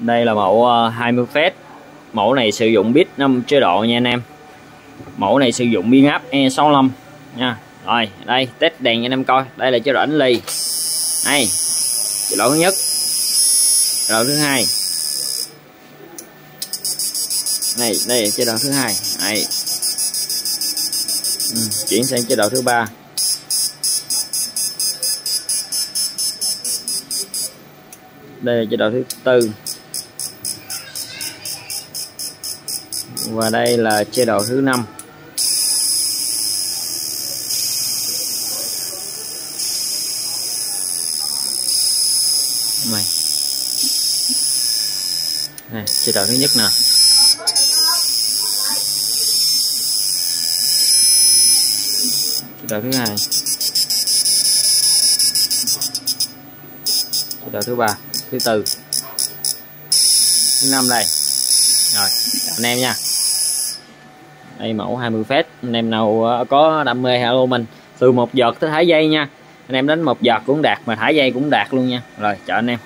đây là mẫu ờ, 20 phép. Mẫu này sử dụng bit 5 chế độ nha anh em. Mẫu này sử dụng biên áp E65 nha. Rồi đây test đèn cho anh em coi. Đây là chế độ ánh ly đây chế độ thứ nhất. Chế độ thứ hai. Này đây là chế độ thứ hai. Này. Ừ, chuyển sang chế độ thứ ba. Đây là chế độ thứ tư. Và đây là chế độ thứ năm. Này. Này, chế độ thứ nhất nè. Chế độ thứ hai. Chế độ thứ ba, thứ tư. Thứ năm đây rồi chào anh em nha. Đây mẫu 20 phép anh em nào ờ, có đam mê alo mình. Từ một giọt tới thải dây nha. Anh em đánh một giọt cũng đạt mà thải dây cũng đạt luôn nha. Rồi chào anh em